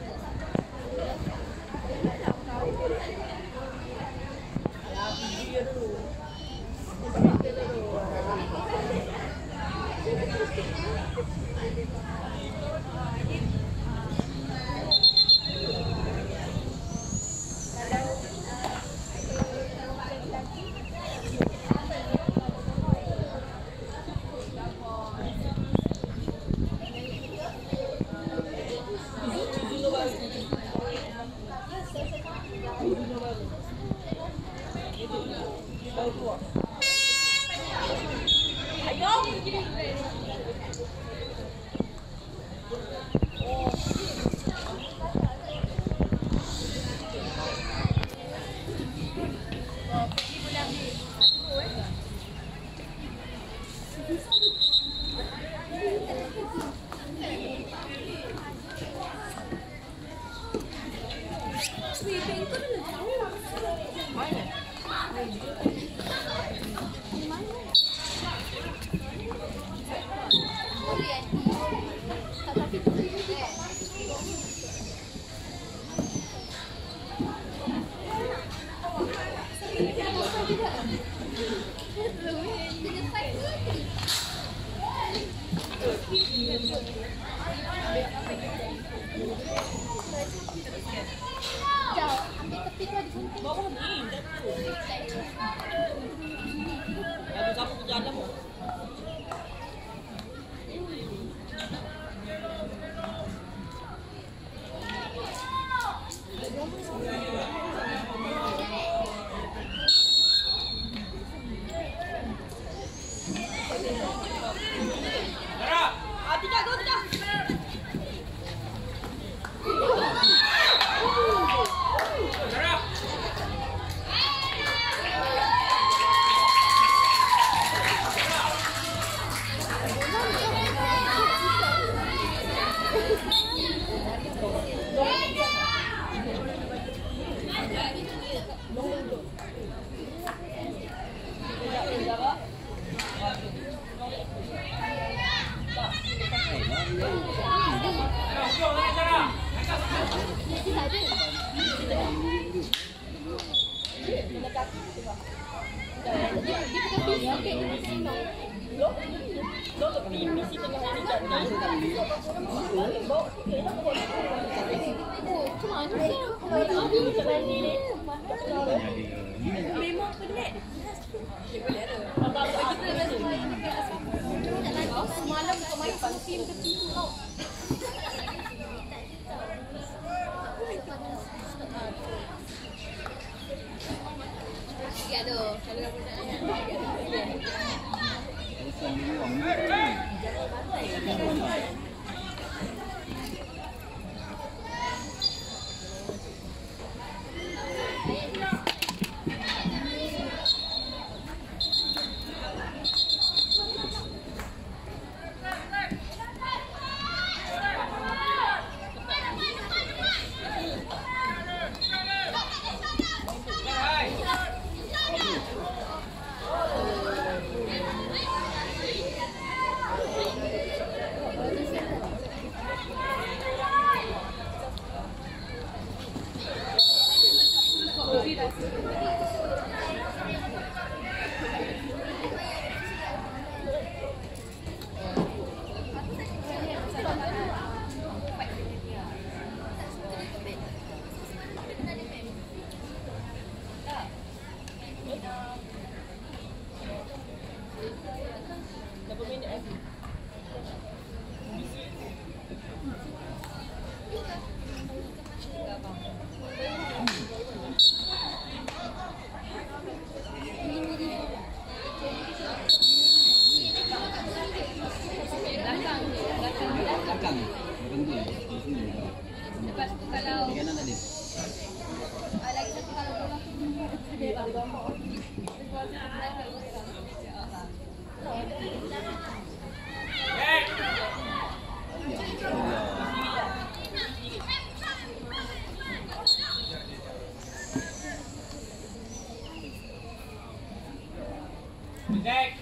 Yes. Memang pelik. Memang pelik. Memang pelik. Memang pelik. Memang pelik. Memang belakang. Berhenti. Next.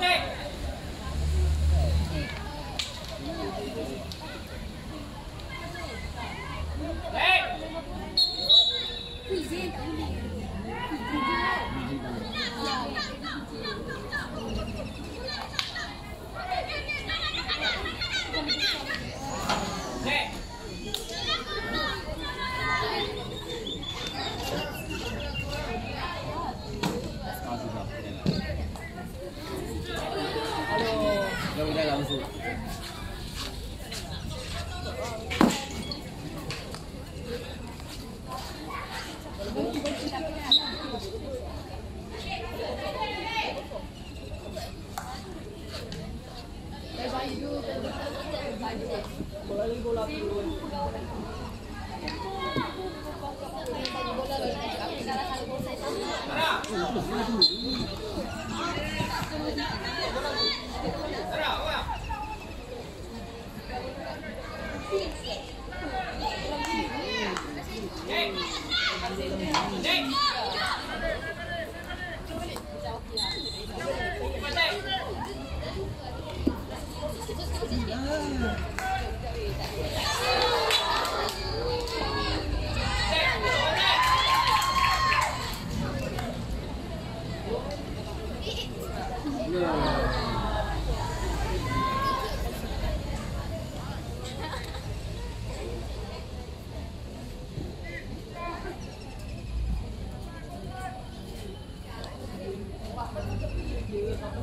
Okay. Merah, merah, merah, merah. Kecil.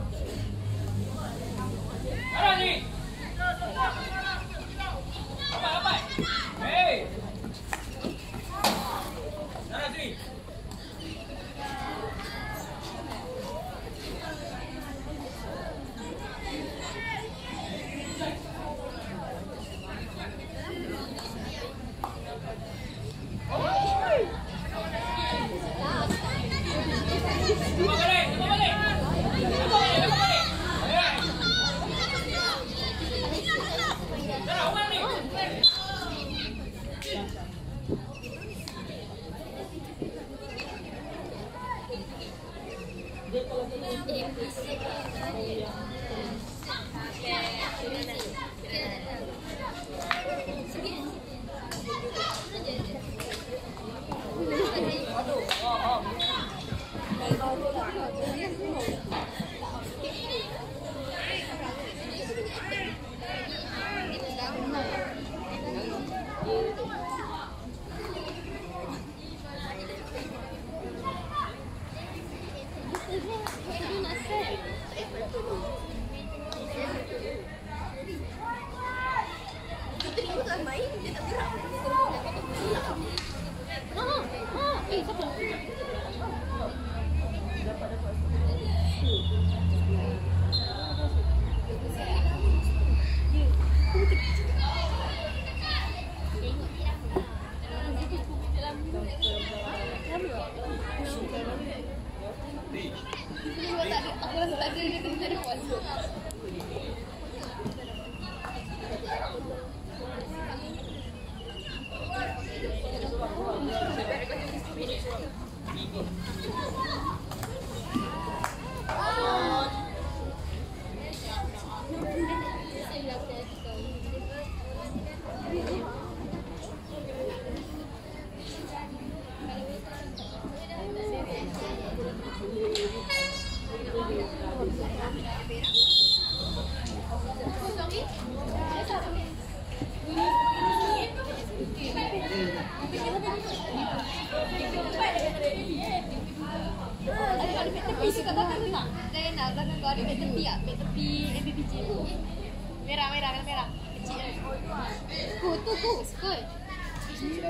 Skut Yeah. Tu, tu, skut. Mira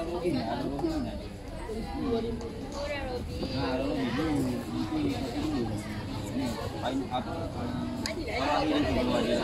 Robin, ada Robin ada. Murah Robi. Ah, ada Robin dulu. Itu itu dulu. Ni, paling apa? Orang yang kedua dia.